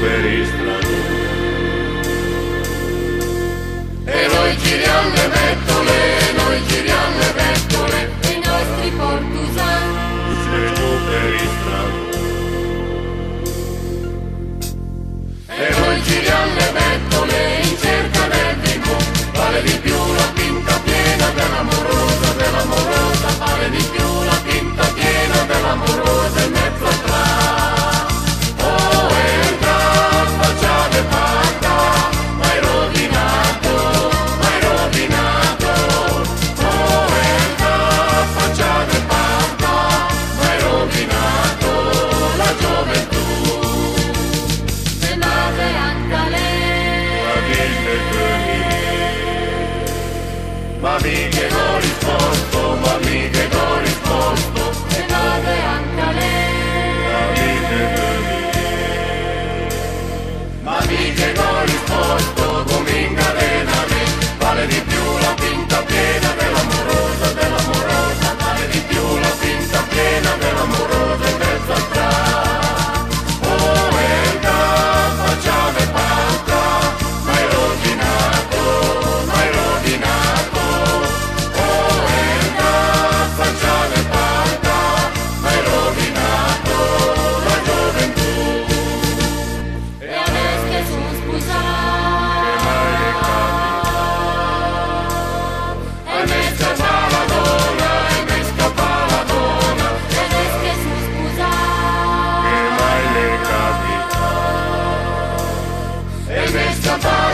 per. My che gol Shabbat.